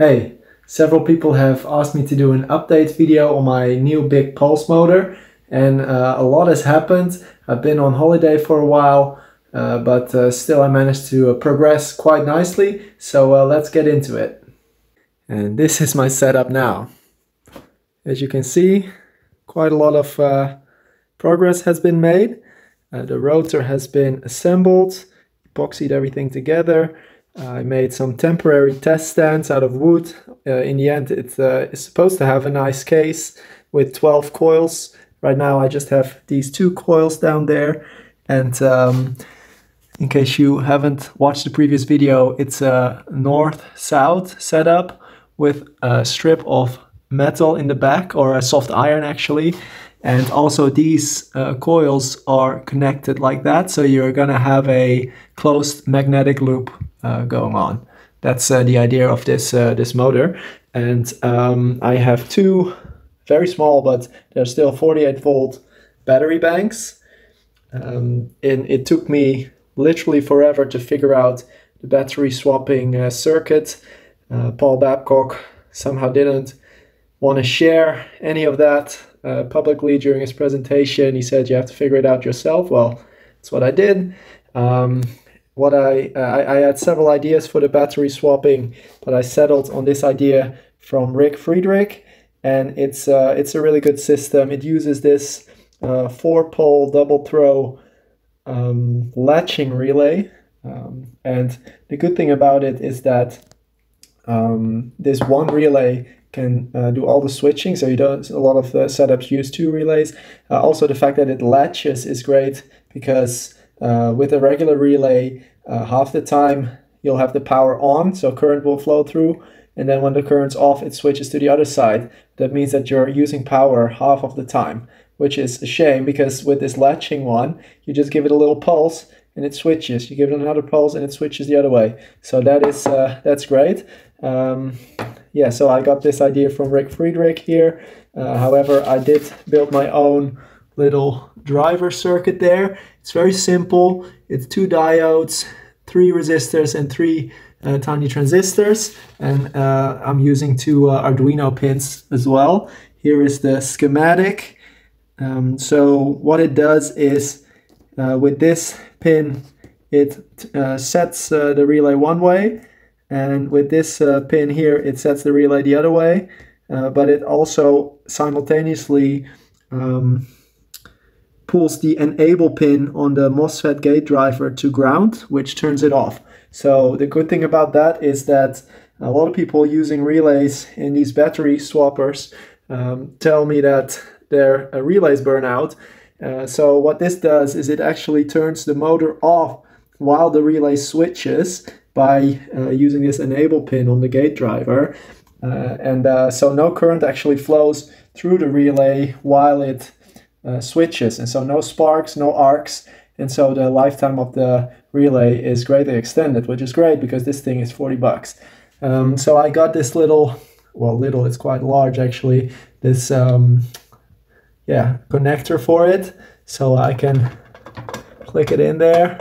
Hey, several people have asked me to do an update video on my new big pulse motor and uh, a lot has happened. I've been on holiday for a while, uh, but uh, still I managed to uh, progress quite nicely. So uh, let's get into it. And this is my setup now. As you can see, quite a lot of uh, progress has been made. the rotor has been assembled, epoxied everything together. I made some temporary test stands out of wood. Uh, in the end, it's, uh, it's supposed to have a nice case with 12 coils. Right now, I just have these two coils down there. And um, in case you haven't watched the previous video, it's a north-south setup with a strip of metal in the back, or a soft iron actually. And also these uh, coils are connected like that, so you're gonna have a closed magnetic loop going on. That's uh, the idea of this uh, this motor. And um, I have two very small, but they're still 48 volt battery banks. Um, and it took me literally forever to figure out the battery swapping uh, circuit. Uh, Paul Babcock somehow didn't want to share any of that uh, publicly during his presentation. He said you have to figure it out yourself. Well, that's what I did. Um, what I, uh, I, had several ideas for the battery swapping, but I settled on this idea from Rick Friedrich, and it's uh, it's a really good system. It uses this uh, four pole double throw um, latching relay, um, and the good thing about it is that um, this one relay can uh, do all the switching. So you don't. A lot of setups use two relays. Uh, also, the fact that it latches is great because uh, with a regular relay, uh, half the time you'll have the power on, so current will flow through, and then when the current's off, it switches to the other side. That means that you're using power half of the time, which is a shame because with this latching one, you just give it a little pulse and it switches. You give it another pulse and it switches the other way. So that is uh, that's great. Um, yeah, so I got this idea from Rick Friedrich here. Uh, however, I did build my own little driver circuit there. It's very simple. It's two diodes, three resistors, and three uh, tiny transistors. And uh, I'm using two uh, Arduino pins as well. Here is the schematic. Um, so what it does is uh, with this pin, it uh, sets uh, the relay one way. And with this pin here, it sets the relay the other way. but it also simultaneously um, pulls the enable pin on the MOSFET gate driver to ground, which turns it off. So the good thing about that is that a lot of people using relays in these battery swappers um, tell me that their uh, relays burn out. Uh, so what this does is it actually turns the motor off while the relay switches by uh, using this enable pin on the gate driver. Uh, and uh, so no current actually flows through the relay while it uh, switches, and so no sparks, no arcs, and so the lifetime of the relay is greatly extended, which is great because this thing is 40 bucks. Um, so I got this little, well, little, it's quite large actually, this, um, yeah, connector for it. So I can click it in there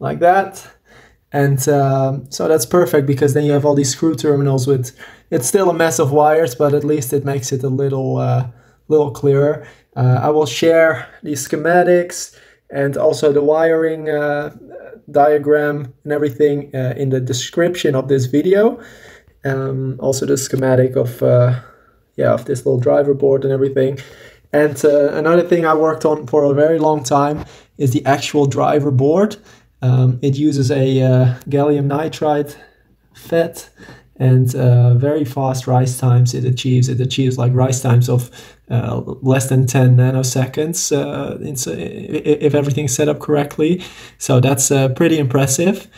like that. And um, so that's perfect because then you have all these screw terminals with, it's still a mess of wires, but at least it makes it a little, uh, little clearer. Uh, I will share the schematics and also the wiring uh, diagram and everything uh, in the description of this video. Um, also the schematic of uh, yeah of this little driver board and everything. And uh, another thing I worked on for a very long time is the actual driver board. Um, it uses a uh, gallium nitride FET and uh, very fast rise times it achieves. It achieves like rise times of uh, less than 10 nanoseconds uh, if everything's set up correctly. So that's uh, pretty impressive.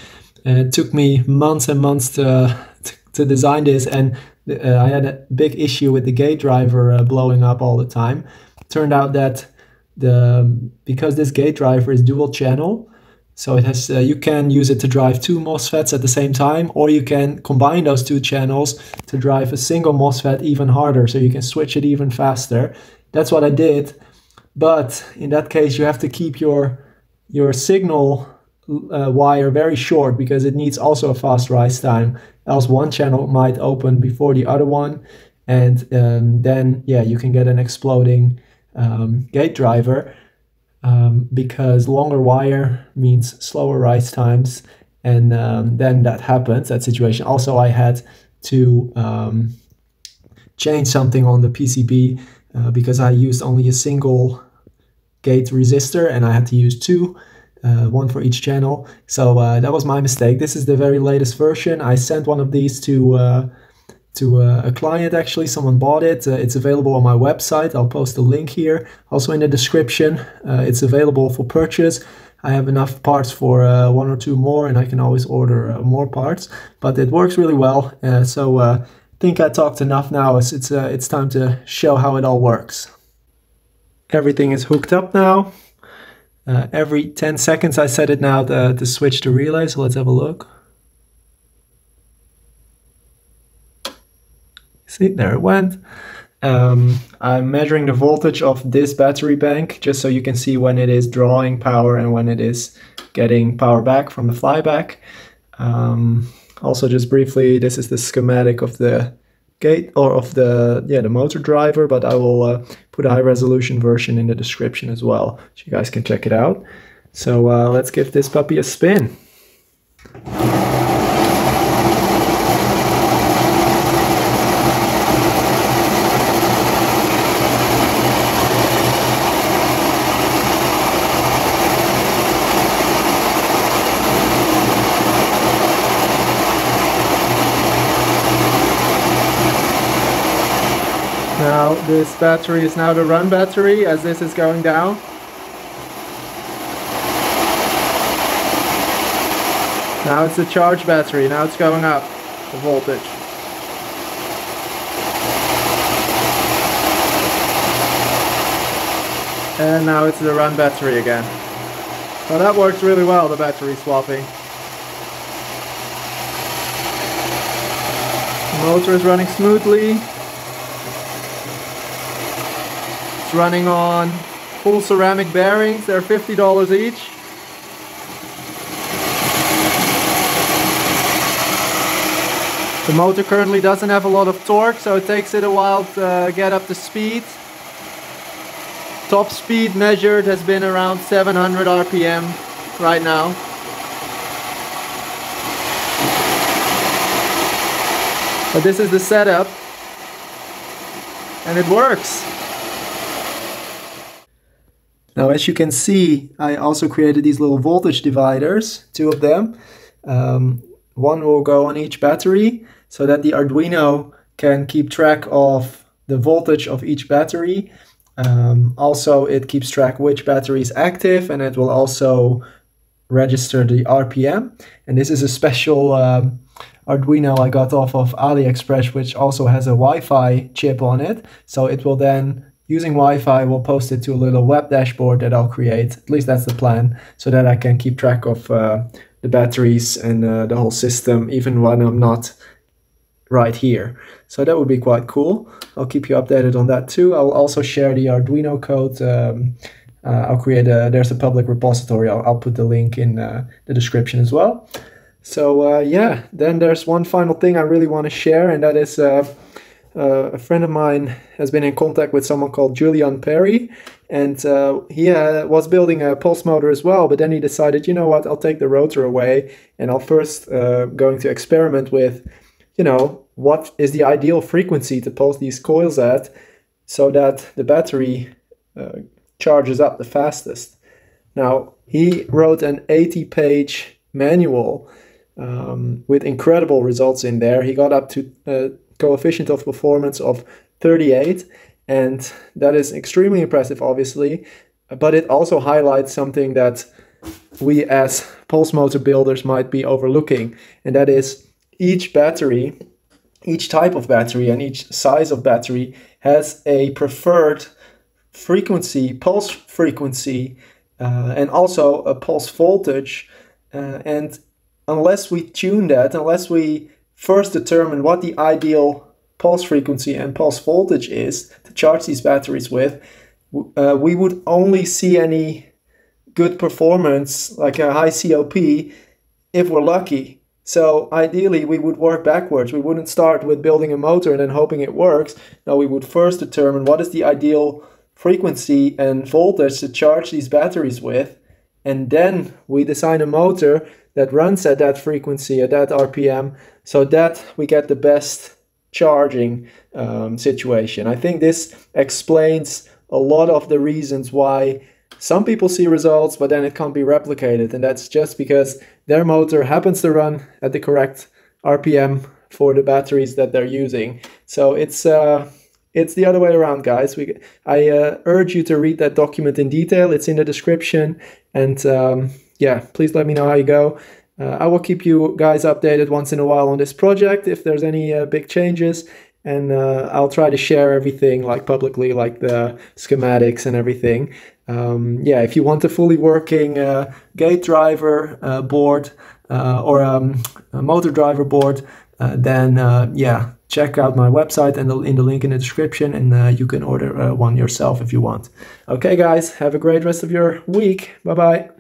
it took me months and months to, to design this, and uh, I had a big issue with the gate driver uh, blowing up all the time. Turned out that the because this gate driver is dual channel, so it has uh, you can use it to drive two MOSFETs at the same time, or you can combine those two channels to drive a single MOSFET even harder, so you can switch it even faster. That's what I did, but in that case you have to keep your your signal uh, wire very short because it needs also a fast rise time. Else one channel might open before the other one, and um, then yeah, you can get an exploding um, gate driver um, because longer wire means slower rise times, and um, then that happens that situation. Also, I had to um, change something on the PCB uh, because I used only a single gate resistor and I had to use two uh, one for each channel. So uh, that was my mistake. This is the very latest version. I sent one of these to uh, to uh, a client actually. Someone bought it. Uh, it's available on my website. I'll post a link here. Also in the description. Uh, it's available for purchase. I have enough parts for one or two more, and I can always order more parts. But it works really well. so I think I talked enough now. It's it's it's time to show how it all works. Everything is hooked up now. Uh, every 10 seconds I set it now to, to switch to relay, so let's have a look. See, there it went. Um, I'm measuring the voltage of this battery bank just so you can see when it is drawing power and when it is getting power back from the flyback. Um, also just briefly, this is the schematic of the gate or of the yeah the motor driver but I will uh, put a high resolution version in the description as well so you guys can check it out so uh, let's give this puppy a spin Now this battery is now the run battery as this is going down. Now it's the charge battery, now it's going up, the voltage. And now it's the run battery again. So that works really well, the battery swapping. The motor is running smoothly. Running on full ceramic bearings. They're $50 each. The motor currently doesn't have a lot of torque, so it takes it a while to uh, get up to speed. Top speed measured has been around 700 RPM right now. But this is the setup and it works. Now, as you can see, I also created these little voltage dividers, two of them. Um, one will go on each battery so that the Arduino can keep track of the voltage of each battery. Um, also, it keeps track which battery is active and it will also register the RPM. And this is a special um, Arduino I got off of AliExpress, which also has a Wi-Fi chip on it. So it will then using Wi-Fi, we'll post it to a little web dashboard that I'll create. At least that's the plan, so that I can keep track of uh, the batteries and uh, the whole system, even when I'm not right here. So that would be quite cool. I'll keep you updated on that too. I'll also share the Arduino code. Um, uh, I'll create a, there's a public repository. I'll, I'll put the link in uh, the description as well. So uh, yeah, then there's one final thing I really want to share, and that is uh, a friend of mine has been in contact with someone called Julian Perry, and uh, he uh, was building a pulse motor as well. But then he decided, you know what, I'll take the rotor away, and I'll first uh, going to experiment with, you know, what is the ideal frequency to pulse these coils at, so that the battery uh, charges up the fastest. Now he wrote an 80-page manual. Um, with incredible results in there. He got up to uh, coefficient of performance of 38 and that is extremely impressive obviously but it also highlights something that we as pulse motor builders might be overlooking and that is each battery each type of battery and each size of battery has a preferred frequency pulse frequency uh, and also a pulse voltage uh, and unless we tune that unless we first determine what the ideal pulse frequency and pulse voltage is to charge these batteries with, uh, we would only see any good performance, like a high COP, if we're lucky. So ideally, we would work backwards. We wouldn't start with building a motor and then hoping it works. No, we would first determine what is the ideal frequency and voltage to charge these batteries with. And then we design a motor that runs at that frequency, at that RPM, so that we get the best charging um, situation. I think this explains a lot of the reasons why some people see results, but then it can't be replicated. And that's just because their motor happens to run at the correct RPM for the batteries that they're using. So it's uh, it's the other way around, guys. We, I uh, urge you to read that document in detail. It's in the description. And um, yeah, please let me know how you go. Uh, I will keep you guys updated once in a while on this project if there's any uh, big changes. And uh, I'll try to share everything like publicly, like the schematics and everything. Um, yeah, if you want a fully working uh, gate driver uh, board or um, a motor driver board, then yeah, check out my website and in the link in the description and uh, you can order uh, one yourself if you want okay guys have a great rest of your week bye bye